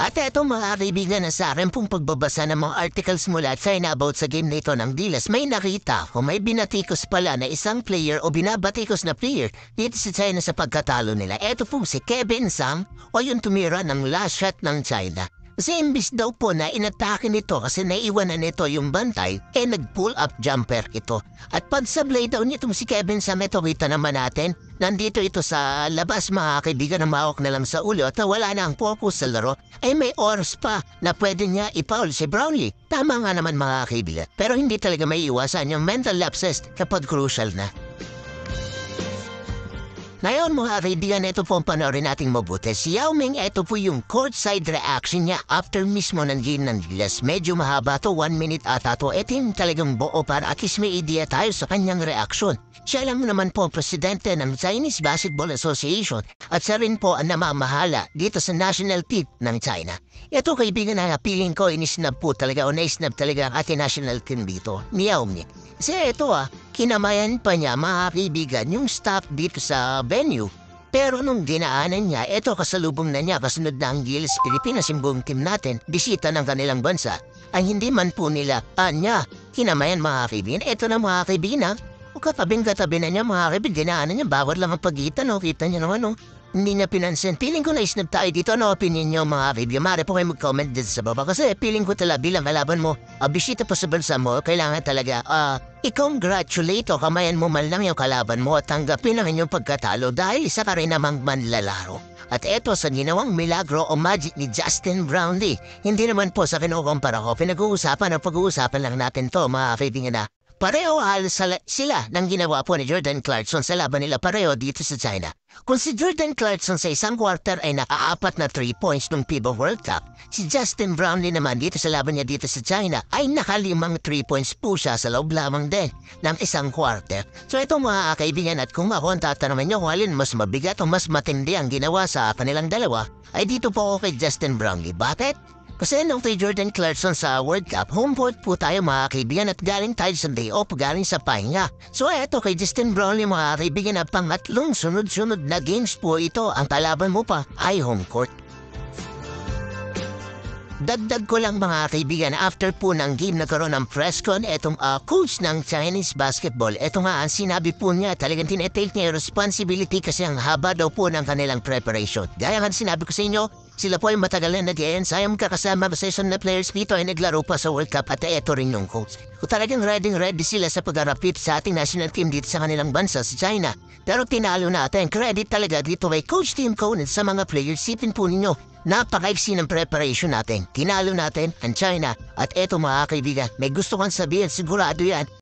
At eto mga kaibigan na sa akin pong pagbabasa ng mga articles mula at China about sa game nito ng Dilas, may nakita o may binatikos pala na isang player o binabatikos na player dito sa China sa pagkatalo nila. Eto po si Kevin Sam o yung tumira ng last shot ng China. Kasi imbis daw po na inatake nito kasi naiwan na nito yung bantay, eh nag-pull up jumper ito. At pagsablay daw nitong si Kevin Sam, ito kita naman natin, nandito ito sa labas mga kaibigan na mahawak na lang sa ulo at wala na ang focus sa laro, ay may oras pa na pwede niya ipaul si Brownlee. Tama nga naman mga kaibigan, pero hindi talaga may iwasan yung mental lapses kapag crucial na. Ngayon mga kaibigan, ito po ang panoorin nating mabuti. Si Yao Ming, ito po yung courtside reaction niya after mismo ng game ng Gilas. Medyo mahaba to, one minute ata to. Ito yung talagang buo para at least may idea tayo sa kanyang reaksyon. Siya lang naman po ang presidente ng Chinese Basketball Association at siya rin po ang namamahala dito sa national team ng China. Ito kaibigan na piling ko inisnab po talaga o naisnab talaga ang ating national team dito, ni Yao Ming. Kasi ito ah, kinamayan pa niya mga kaibigan yung staff dito sa venue. Pero nung dinaanan niya, eto kasalubong na niya kasunod na ang Giles Pilipinas yung buong team natin, bisita ng kanilang bansa, ay hindi man po nila anya. Kinamayan mga kaibigan, eto na mga kaibigan, o katabing katabi na niya mga kaibigan, dinaanan niya, bawat lang ang pagitan, no? kita niya naman, no? Hindi niya pinansin. Feeling ko na isnab tayo dito. Ano opinion niyo mga kaibigan? Mare po kayo mag-comment dito sa baba. Kasi feeling ko talaga bilang kalaban mo, uh, bisita pa sa bansa mo, kailangan talaga, ah, i-congratulate o kamayan mo man lang yung kalaban mo at tanggapin ang inyong pagkatalo dahil isa ka rin namang manlalaro. At eto sa ginawang milagro o magic ni Justin Brownlee. Hindi naman po sa kinukumpara ko, pinag-uusapan o pag-uusapan lang natin to mga kaibigan na Pareho halos sila ng ginawa po ni Jordan Clarkson sa laban nila pareho dito sa China. Kung si Jordan Clarkson sa isang quarter ay nakaapat na 3 points nung FIBA World Cup, si Justin Brownlee naman dito sa laban niya dito sa China ay nakalimang 3 points po siya sa loob lamang din ng isang quarter. So ito mga kaibigan at kung ako ang tatanungin niyo kung mas mabigat o mas matindi ang ginawa sa kanilang dalawa, ay dito po ako kay Justin Brownlee. Bakit? Kasi nung kay Jordan Clarkson sa World Cup, home court po tayo mga kaibigan at galing tayo sa day off galing sa pahinga. So eto kay Justin Brownlee mga kaibigan na pangatlong sunod-sunod na games po ito ang kalaban mo pa ay home court. Dagdag ko lang mga kaibigan, after po ng game nagkaroon ng press con, etong uh, coach ng Chinese basketball, eto nga ang sinabi po niya, talagang tinetake niya responsibility kasi ang haba daw po ng kanilang preparation. Gaya nga sinabi ko sa inyo, sila po ay matagal na nag-e-ensayang kakasama sa isang na players dito ay naglaro pa sa World Cup at eto rin yung coach. Kung talagang ready ready sila sa pag-arapit sa ating national team dito sa kanilang bansa sa China. Pero tinalo natin, credit talaga dito kay Coach Tim Conan sa mga players. Sipin po ninyo, Napakaiksi ng preparation natin. Tinalo natin ang China. At eto mga kaibigan, may gusto kang sabihin, sigurado yan.